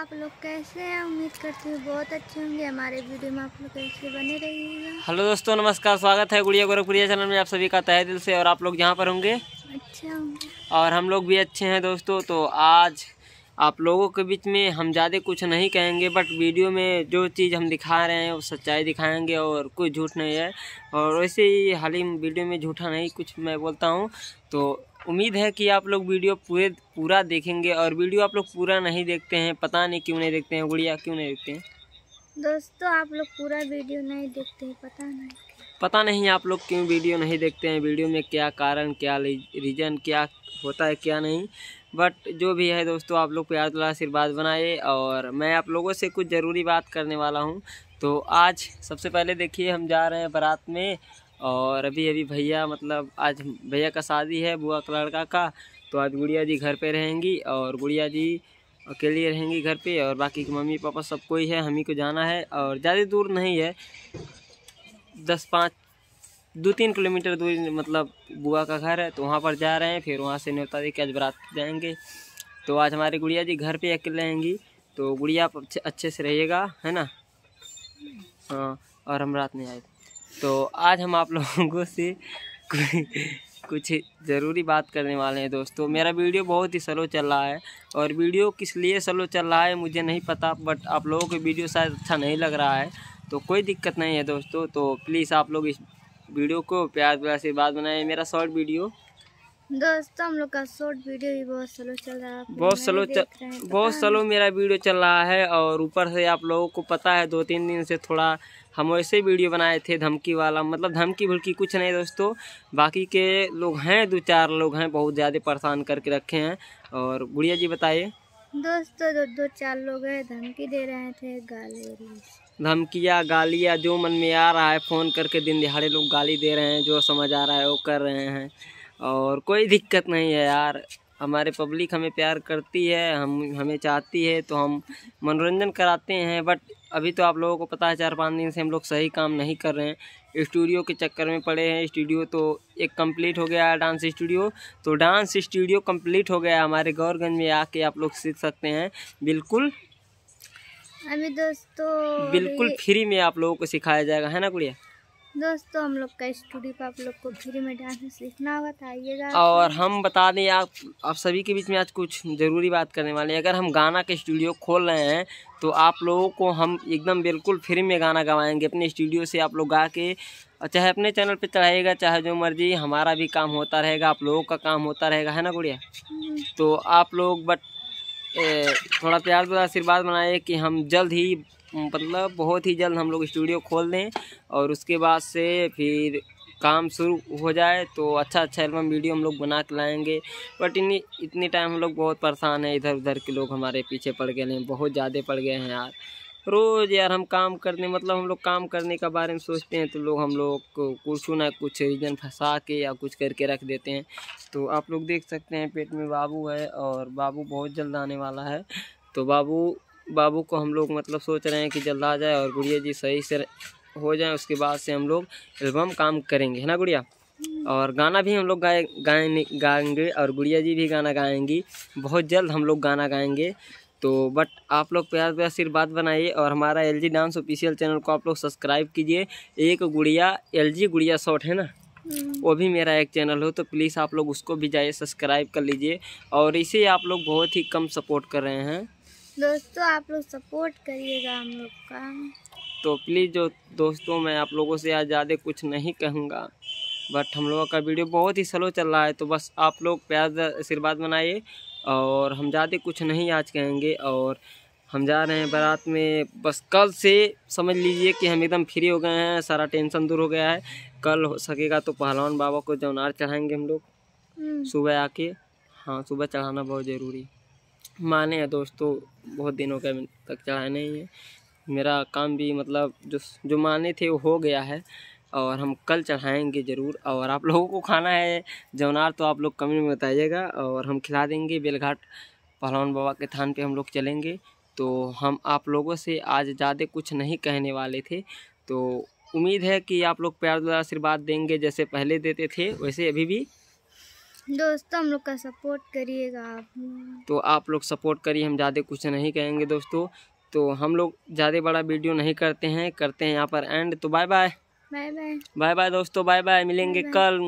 आप लोग कैसे हैं? उम्मीद करती हूँ बहुत अच्छे होंगे। हमारे वीडियो में आप लोग कैसे बने रहिएगा? हेलो दोस्तों नमस्कार स्वागत है गुड़िया गोरखपुरिया चैनल में आप सभी का तहे दिल से और आप लोग यहाँ पर होंगे। अच्छे होंगे। और हम लोग भी अच्छे हैं दोस्तों तो आज आप लोगों के बीच में हम ज़्यादा कुछ नहीं कहेंगे बट वीडियो में जो चीज़ हम दिखा रहे हैं वो सच्चाई दिखाएँगे और कोई झूठ नहीं है। और वैसे ही हाल ही वीडियो में झूठा नहीं कुछ मैं बोलता हूँ। तो उम्मीद है कि आप लोग वीडियो पूरे पूरा देखेंगे और वीडियो आप लोग पूरा नहीं देखते हैं पता नहीं क्यों नहीं देखते हैं गुड़िया क्यों नहीं देखते हैं? दोस्तों आप लोग पूरा वीडियो नहीं देखते हैं पता नहीं पता नहीं आप लोग क्यों वीडियो नहीं देखते हैं वीडियो में क्या कारण क्या रीज़न क्या होता है क्या नहीं। बट जो भी है दोस्तों आप लोग प्यार दुला आशीर्वाद बनाए और मैं आप लोगों से कुछ ज़रूरी बात करने वाला हूँ। तो आज सबसे पहले देखिए हम जा रहे हैं बारात में। और अभी अभी भैया मतलब आज भैया का शादी है, बुआ का लड़का का तो आज गुड़िया जी घर पे रहेंगी और गुड़िया जी अकेली रहेंगी घर पे और बाकी के मम्मी पापा सब कोई है, हम ही को जाना है और ज़्यादा दूर नहीं है। दस पाँच, दो तीन किलोमीटर दूर मतलब बुआ का घर है तो वहाँ पर जा रहे हैं, फिर वहाँ से न्योता दे के आज बारात जाएँगे। तो आज हमारी गुड़िया जी घर पे अकेले रहेंगी तो गुड़िया आप अच्छे से रहिएगा, है ना? हाँ और हम रात में आए। तो आज हम आप लोगों से कुछ ज़रूरी बात करने वाले हैं दोस्तों। मेरा वीडियो बहुत ही स्लो चल रहा है और वीडियो किस लिए स्लो चल रहा है मुझे नहीं पता बट आप लोगों को वीडियो शायद अच्छा नहीं लग रहा है तो कोई दिक्कत नहीं है दोस्तों। तो प्लीज़ आप लोग इस वीडियो को प्यार प्यार से बात बनाए। मेरा शॉर्ट वीडियो दोस्तों हम लोग का शॉर्ट वीडियो भी बहुत स्लो चल रहा है। बहुत स्लो चल बहुत स्लो मेरा वीडियो चल रहा है और ऊपर से आप लोगों को पता है दो तीन दिन से थोड़ा हम वैसे वीडियो बनाए थे धमकी वाला। मतलब धमकी भुलकी कुछ नहीं दोस्तों बाकी के लोग हैं दो चार लोग हैं बहुत ज़्यादा परेशान करके रखे हैं। और गुड़िया जी बताइए। दोस्तों दो दो चार लोग हैं धमकी दे रहे थे गाली धमकियाँ गालियाँ जो मन में आ रहा है फ़ोन करके दिन दिहाड़े लोग गाली दे रहे हैं जो समझ आ रहा है वो कर रहे हैं। और कोई दिक्कत नहीं है यार। हमारे पब्लिक हमें प्यार करती है हम हमें चाहती है तो हम मनोरंजन कराते हैं बट अभी तो आप लोगों को पता है चार पाँच दिन से हम लोग सही काम नहीं कर रहे हैं। स्टूडियो के चक्कर में पड़े हैं स्टूडियो तो एक कंप्लीट हो गया है डांस स्टूडियो। तो डांस स्टूडियो कंप्लीट हो गया हमारे गौरगंज में आके आप लोग सीख सकते हैं। बिल्कुल। अभी दोस्तों बिल्कुल फ्री में आप लोगों को सिखाया जाएगा है ना गुड़िया? दोस्तों हम लोग का स्टूडियो पर आप लोग को फ्री में डांस सीखना होगा तो आइएगा और हम बता दें आप आप सभी के बीच में आज कुछ ज़रूरी बात करने वाले हैं। अगर हम गाना के स्टूडियो खोल रहे हैं तो आप लोगों को हम एकदम बिल्कुल फ्री में गाना गवाएँगे। अपने स्टूडियो से आप लोग गा के चाहे अपने चैनल पे चढ़ाइएगा चाहे जो मर्ज़ी हमारा भी काम होता रहेगा आप लोगों का काम होता रहेगा है ना गुड़िया? हम्म। तो आप लोग बट थोड़ा प्यार आशीर्वाद बनाए कि हम जल्द ही मतलब बहुत ही जल्द हम लोग स्टूडियो खोल दें और उसके बाद से फिर काम शुरू हो जाए तो अच्छा अच्छा एल्बम वीडियो हम लोग बना के लाएँगे। बट इतनी इतनी टाइम हम लोग बहुत परेशान हैं। इधर उधर के लोग हमारे पीछे पड़ गए हैं, बहुत ज़्यादा पड़ गए हैं यार। रोज़ यार हम काम करने मतलब हम लोग काम करने का बारे में सोचते हैं तो लोग हम लोग को कुछ ना कुछ रीजन फंसा के या कुछ करके रख देते हैं। तो आप लोग देख सकते हैं, पेट में बाबू है और बाबू बहुत जल्द आने वाला है। तो बाबू बाबू को हम लोग मतलब सोच रहे हैं कि जल्द आ जाए और गुड़िया जी सही से हो जाए उसके बाद से हम लोग एल्बम काम करेंगे है ना गुड़िया? और गाना भी हम लोग गाए गाए गाएँगे और गुड़िया जी भी गाना गाएँगी। बहुत जल्द हम लोग गाना गाएँगे। तो बट आप लोग प्यार प्यार बात बनाइए और हमारा L G dance official channel को आप लोग सब्सक्राइब कीजिए। एक गुड़िया एल जी गुड़िया शॉर्ट है ना? हम्म। वो भी मेरा एक चैनल हो तो प्लीज़ आप लोग उसको भी जाइए सब्सक्राइब कर लीजिए। और इसे आप लोग बहुत ही कम सपोर्ट कर रहे हैं। दोस्तों आप लोग सपोर्ट करिएगा हम लोग का। तो प्लीज़ जो दोस्तों मैं आप लोगों से आज ज़्यादा कुछ नहीं कहूँगा बट हम लोगों का वीडियो बहुत ही स्लो चल रहा है तो बस आप लोग प्यार आशीर्वाद बनाइए और हम ज़्यादा कुछ नहीं आज कहेंगे और हम जा रहे हैं बारात में। बस कल से समझ लीजिए कि हम एकदम फ्री हो गए हैं सारा टेंशन दूर हो गया है। कल हो सकेगा तो पहलवान बाबा को जौनार चढ़ाएँगे हम लोग। हम्म। सुबह आके हाँ सुबह चढ़ाना बहुत ज़रूरी माने हैं दोस्तों, बहुत दिनों के तक चढ़ाए नहीं है। मेरा काम भी मतलब जो जो माने थे वो हो गया है और हम कल चढ़ाएँगे ज़रूर। और आप लोगों को खाना है जौनार तो आप लोग कमेंट में बताइएगा। और हम खिला देंगे बेलघाट पहलवान बाबा के थान पे हम लोग चलेंगे। तो हम आप लोगों से आज ज़्यादा कुछ नहीं कहने वाले थे। तो उम्मीद है कि आप लोग प्यार द्वारा आशीर्वाद देंगे जैसे पहले देते थे, वैसे अभी भी दोस्तों हम लोग का सपोर्ट करिएगा आप। तो आप लोग सपोर्ट करिए हम ज़्यादा कुछ नहीं कहेंगे दोस्तों। तो हम लोग ज़्यादा बड़ा वीडियो नहीं करते हैं करते हैं यहाँ पर एंड तो bye bye bye bye bye bye दोस्तों बाय बाय मिलेंगे। कल।